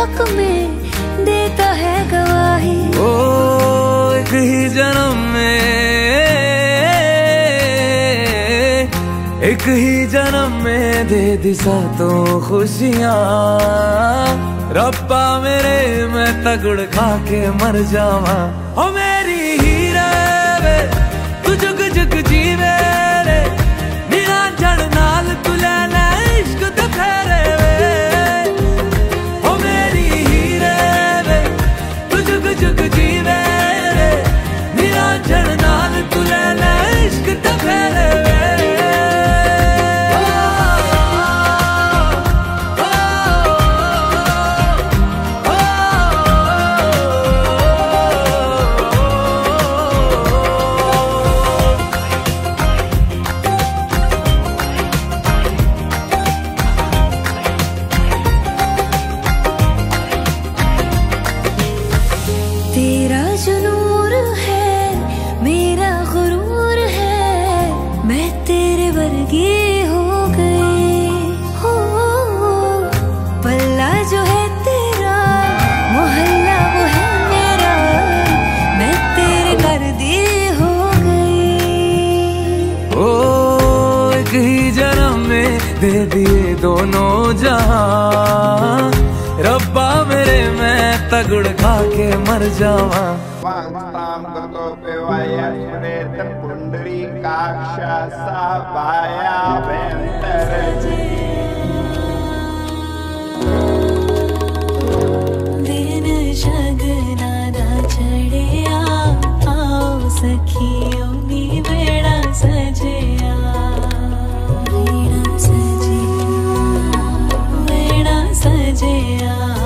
हक में देता है गवाही। ओ एक ही जन्म में, एक ही जन्म में दे दिशा तो खुशियाँ। रब्बा मेरे, मैं तगड़ खा के मर जावा। ओ एक ही जन्म में दे दिए दोनों जहाँ रब्बा मेरे, मैं तगड़ खा के मर जावा। वायस्मरेत पुंडरीकाक्षा सा वेंतरजी दिन आओ सखियों yeah.